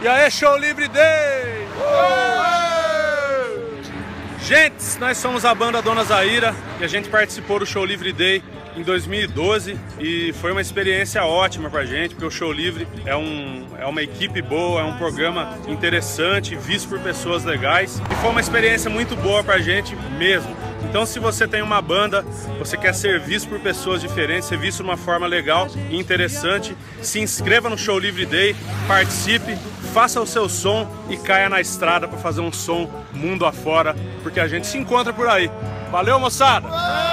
E aí, Show Livre Day! Gente, nós somos a banda Dona Zaira e a gente participou do Show Livre Day em 2012 e foi uma experiência ótima pra gente, porque o Show Livre é, um, é uma equipe boa, é um programa interessante, visto por pessoas legais e foi uma experiência muito boa pra gente mesmo. Então se você tem uma banda, você quer ser visto por pessoas diferentes, ser visto de uma forma legal e interessante, se inscreva no Show Livre Day, participe, faça o seu som e caia na estrada para fazer um som mundo afora, porque a gente se encontra por aí. Valeu, moçada!